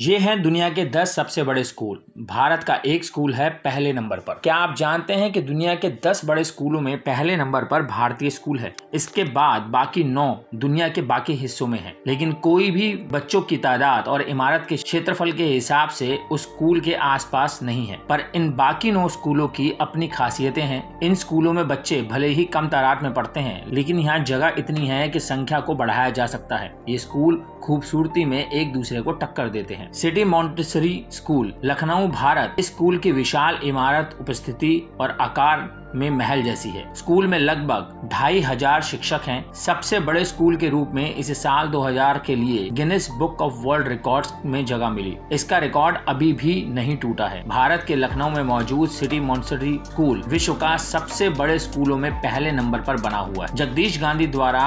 ये हैं दुनिया के 10 सबसे बड़े स्कूल। भारत का एक स्कूल है पहले नंबर पर। क्या आप जानते हैं कि दुनिया के 10 बड़े स्कूलों में पहले नंबर पर भारतीय स्कूल है? इसके बाद बाकी नौ दुनिया के बाकी हिस्सों में है। लेकिन कोई भी बच्चों की तादाद और इमारत के क्षेत्रफल के हिसाब से उस स्कूल के आसपास नहीं है। पर इन बाकी नौ स्कूलों की अपनी खासियतें हैं। इन स्कूलों में बच्चे भले ही कम तादाद में पढ़ते हैं, लेकिन यहाँ जगह इतनी है कि संख्या को बढ़ाया जा सकता है। ये स्कूल खूबसूरती में एक दूसरे को टक्कर देते हैं। City Montessori school, Lucknow Bharat, इस स्कूल की विशाल इमारत, उपस्थिति और आकार में महल जैसी है। स्कूल में लगभग ढाई हज़ार शिक्षक हैं। सबसे बड़े स्कूल के रूप में इसे साल 2000 के लिए Guinness book of world records में जगह मिली। इसका रिकॉर्ड अभी भी नहीं टूटा है। भारत के लखनऊ में मौजूद सिटी मॉन्सरी स्कूल विश्व का सबसे बड़े स्कूलों में पहले नंबर पर बना हुआ है। जगदीश गांधी द्वारा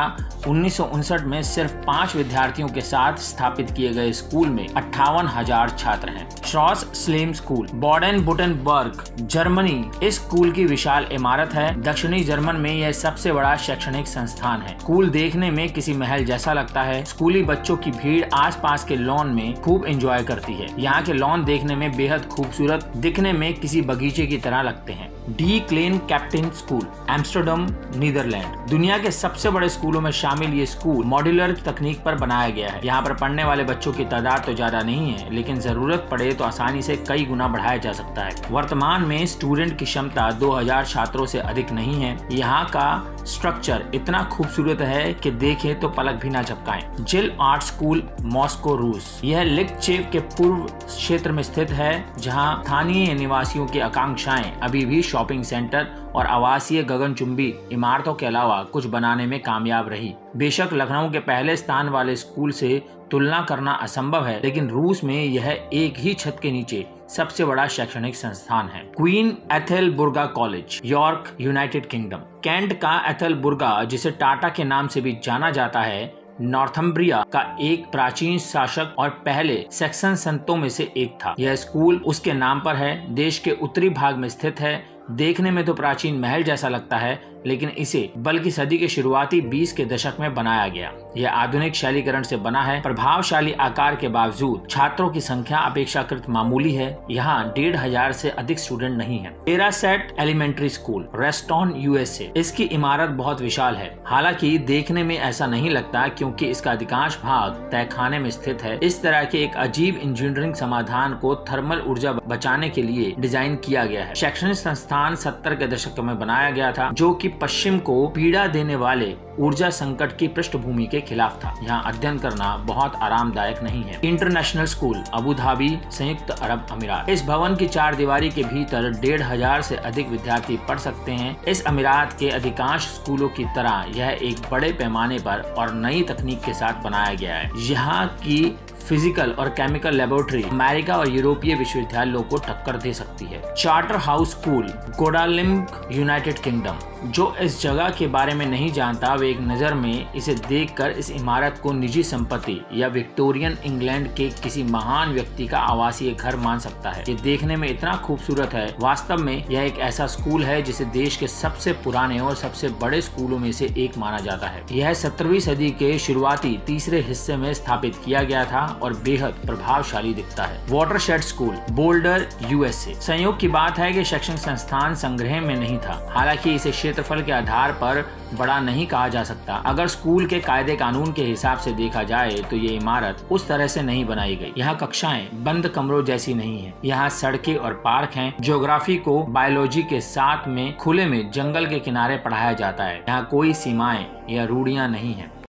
उन्नीस सौ उनसठ में सिर्फ़ पाँच विद्यार्थियों के साथ स्थापित किए गए स्कूल में अट्ठावन हज़ार छात्र हैं। Schloss Salem school Baden Württemberg, Germany, इस स्कूल की विशाल इमारत है। दक्षिणी जर्मन में यह सबसे बड़ा शैक्षणिक संस्थान है। स्कूल देखने में किसी महल जैसा लगता है। स्कूली बच्चों की भीड़ आसपास के लॉन में खूब एंजॉय करती है। यहाँ के लॉन देखने में बेहद खूबसूरत, दिखने में किसी बगीचे की तरह लगते हैं। De Kleine Kapitein school Amsterdam Netherlands दुनिया के सबसे बड़े स्कूलों में शामिल ये स्कूल मॉड्यूलर तकनीक पर बनाया गया है। यहाँ पर पढ़ने वाले बच्चों की तादाद तो ज़्यादा नहीं है, लेकिन ज़रूरत पड़े तो आसानी से कई गुना बढ़ाया जा सकता है। वर्तमान में स्टूडेंट की क्षमता 2000 छात्रों से अधिक नहीं है। यहाँ का स्ट्रक्चर इतना खूबसूरत है कि देखें तो पलक भी ना झपकाएँ। जिल आर्ट स्कूल मॉस्को रूस यह लिकचेव के पूर्व क्षेत्र में स्थित है, जहाँ स्थानीय निवासियों की आकांक्षाएँ अभी भी शॉपिंग सेंटर और आवासीय गगनचुंबी इमारतों के अलावा कुछ बनाने में कामयाब रही बेशक लखनऊ के पहले स्थान वाले स्कूल से तुलना करना असंभव है, लेकिन रूस में यह एक ही छत के नीचे सबसे बड़ा शैक्षणिक संस्थान है। Queen Ethelburga college, York, United Kingdom. Kent का एथेल बुर्गा जिसे टाटा के नाम से भी जाना जाता है, नॉर्थम्ब्रिया का एक प्राचीन शासक और पहले सेक्शन संतों में से एक था। यह स्कूल उसके नाम पर है, देश के उत्तरी भाग में स्थित है देखने में तो प्राचीन महल जैसा लगता है, लेकिन इसे बल्कि सदी के शुरुआती 20 के दशक में बनाया गया। यह आधुनिक शैलीकरण से बना है। प्रभावशाली आकार के बावजूद छात्रों की संख्या अपेक्षाकृत मामूली है। यहाँ डेढ़ हज़ार से अधिक स्टूडेंट नहीं है। Terraset elementary school, Reston USA. इसकी इमारत बहुत विशाल है। हालाँकि देखने में ऐसा नहीं लगता क्योंकि इसका अधिकांश भाग तहखाने में स्थित है। इस तरह के एक अजीब इंजीनियरिंग समाधान को थर्मल ऊर्जा बचाने के लिए डिज़ाइन किया गया है। शैक्षणिक संस्थान सत्तर के दशक में बनाया गया था, जो की पश्चिम को पीड़ा देने वाले ऊर्जा संकट की पृष्ठभूमि के खिलाफ था। यहाँ अध्ययन करना बहुत आरामदायक नहीं है। इंटरनेशनल स्कूल, अबू धाबी, संयुक्त अरब अमीरात। इस भवन की चार दीवारी के भीतर डेढ़ हज़ार से अधिक विद्यार्थी पढ़ सकते हैं। इस अमीरात के अधिकांश स्कूलों की तरह यह एक बड़े पैमाने पर और नई तकनीक के साथ बनाया गया है। यहाँ की फ़िज़िकल और केमिकल लेबोरेटरी अमेरिका और यूरोपीय विश्वविद्यालयों को टक्कर दे सकती है। Charterhouse school Godalming United Kingdom जो इस जगह के बारे में नहीं जानता, वे एक नज़र में इसे देखकर इस इमारत को निजी संपत्ति या विक्टोरियन इंग्लैंड के किसी महान व्यक्ति का आवासीय घर मान सकता है। ये देखने में इतना खूबसूरत है। वास्तव में यह एक ऐसा स्कूल है जिसे देश के सबसे पुराने और सबसे बड़े स्कूलों में से एक माना जाता है। यह सत्रहवीं सदी के शुरुआती तीसरे हिस्से में स्थापित किया गया था और बेहद प्रभावशाली दिखता है। वाटर स्कूल बोल्डर यूएसए संयोग की बात है की शैक्षणिक संस्थान संग्रह में नहीं था। हालाँकि इसे क्षेत्रफल के आधार पर बड़ा नहीं कहा जा सकता। अगर स्कूल के कायदे कानून के हिसाब से देखा जाए तो ये इमारत उस तरह से नहीं बनाई गई। यहाँ कक्षाएँ बंद कमरों जैसी नहीं है। यहाँ सड़कें और पार्क हैं। ज्योग्राफी को बायोलॉजी के साथ में खुले में जंगल के किनारे पढ़ाया जाता है। यहाँ कोई सीमाएँ या रूढ़िया नहीं है।